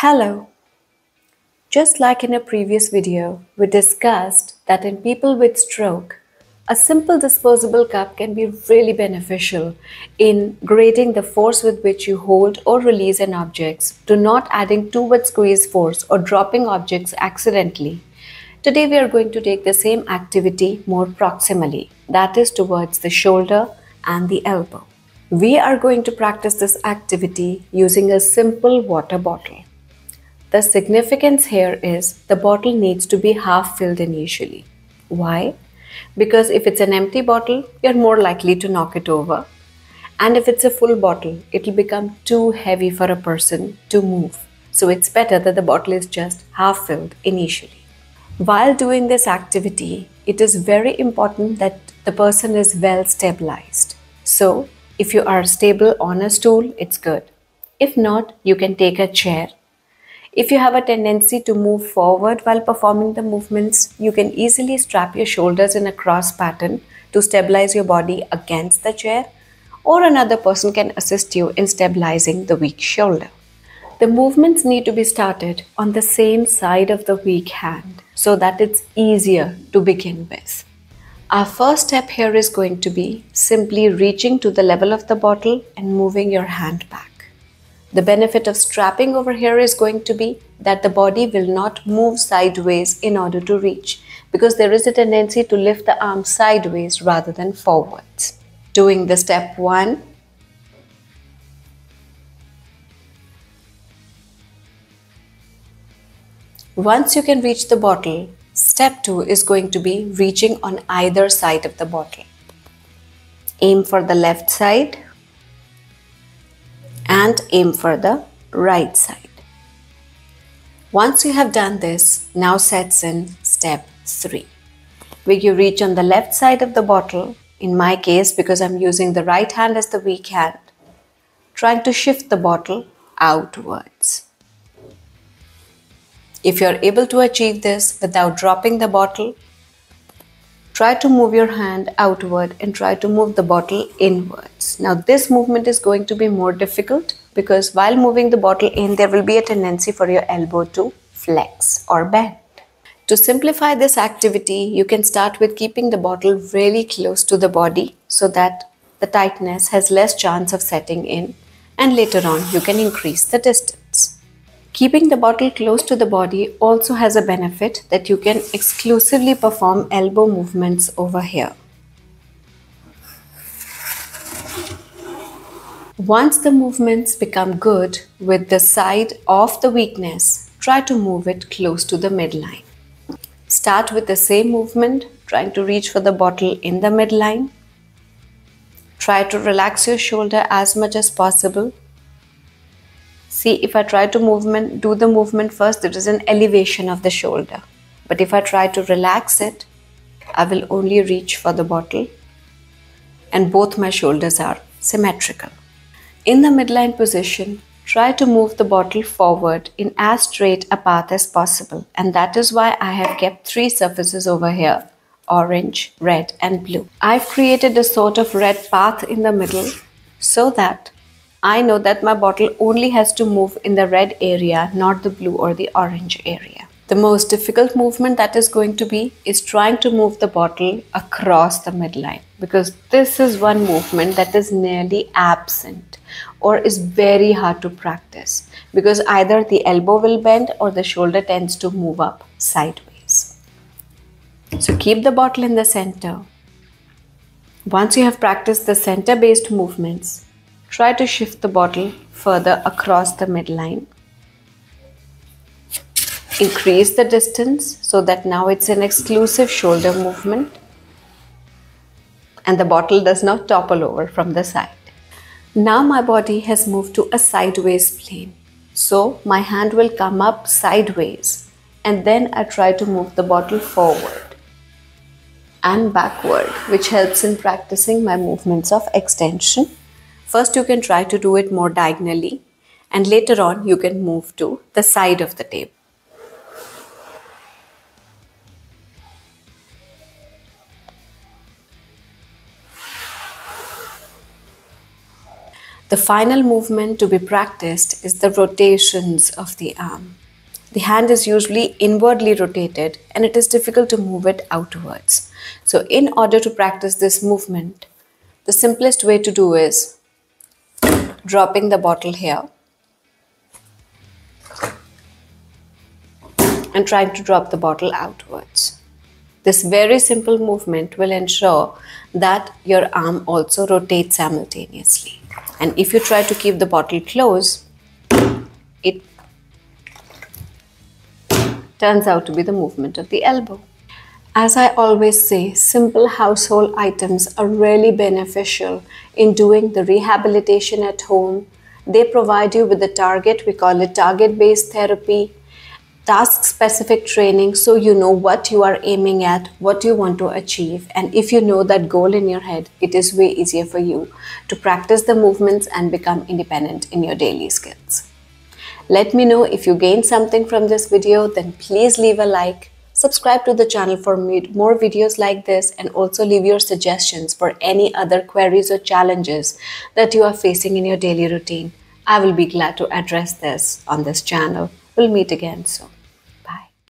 Hello. Just like in a previous video, we discussed that in people with stroke, a simple disposable cup can be really beneficial in grading the force with which you hold or release an object to not adding too much squeeze force or dropping objects accidentally. Today we are going to take the same activity more proximally, that is towards the shoulder and the elbow. We are going to practice this activity using a simple water bottle. The significance here is the bottle needs to be half filled initially. Why? Because if it's an empty bottle, you're more likely to knock it over. And if it's a full bottle, it'll become too heavy for a person to move. So it's better that the bottle is just half filled initially. While doing this activity, it is very important that the person is well stabilized. So if you are stable on a stool, it's good. If not, you can take a chair if you have a tendency to move forward while performing the movements, you can easily strap your shoulders in a cross pattern to stabilize your body against the chair, or another person can assist you in stabilizing the weak shoulder. The movements need to be started on the same side of the weak hand so that it's easier to begin with. Our first step here is going to be simply reaching to the level of the bottle and moving your hand back. The benefit of strapping over here is going to be that the body will not move sideways in order to reach because there is a tendency to lift the arm sideways rather than forwards. Doing the step one, Once you can reach the bottle, step 2 is going to be reaching on either side of the bottle. Aim for the left side and aim for the right side. Once you have done this, now sets in step 3. Where you reach on the left side of the bottle, in my case because I'm using the right hand as the weak hand, trying to shift the bottle outwards. If you're able to achieve this without dropping the bottle, Try to move your hand outward and try to move the bottle inwards. Now this movement is going to be more difficult because while moving the bottle in, there will be a tendency for your elbow to flex or bend. To simplify this activity, you can start with keeping the bottle really close to the body so that the tightness has less chance of setting in and later on you can increase the distance. Keeping the bottle close to the body also has a benefit that you can exclusively perform elbow movements over here. Once the movements become good with the side of the weakness, try to move it close to the midline. Start with the same movement, trying to reach for the bottle in the midline. Try to relax your shoulder as much as possible See, if I try to movement, do the movement first, there is an elevation of the shoulder. But if I try to relax it, I will only reach for the bottle and both my shoulders are symmetrical. In the midline position, try to move the bottle forward in as straight a path as possible. And that is why I have kept three surfaces over here, orange, red and blue. I've created a sort of red path in the middle so that I know that my bottle only has to move in the red area, not the blue or the orange area. The most difficult movement that is going to be is trying to move the bottle across the midline because this is one movement that is nearly absent or is very hard to practice because either the elbow will bend or the shoulder tends to move up sideways. So keep the bottle in the center. Once you have practiced the center based movements, Try to shift the bottle further across the midline. Increase the distance so that now it's an exclusive shoulder movement and the bottle does not topple over from the side. Now my body has moved to a sideways plane. So my hand will come up sideways and then I try to move the bottle forward and backward which helps in practicing my movements of extension First, you can try to do it more diagonally and later on you can move to the side of the table. The final movement to be practiced is the rotations of the arm. The hand is usually inwardly rotated and it is difficult to move it outwards. So, in order to practice this movement, the simplest way to do is dropping the bottle here and trying to drop the bottle outwards. This very simple movement will ensure that your arm also rotates simultaneously. And if you try to keep the bottle close, it turns out to be the movement of the elbow. As I always say, simple household items are really beneficial in doing the rehabilitation at home. They provide you with the target, we call it target based therapy, task specific training so you know what you are aiming at, what you want to achieve. And if you know that goal in your head, it is way easier for you to practice the movements and become independent in your daily skills. Let me know if you gained something from this video, then please leave a like Subscribe to the channel for more videos like this and also leave your suggestions for any other queries or challenges that you are facing in your daily routine. I will be glad to address this on this channel. We'll meet again soon.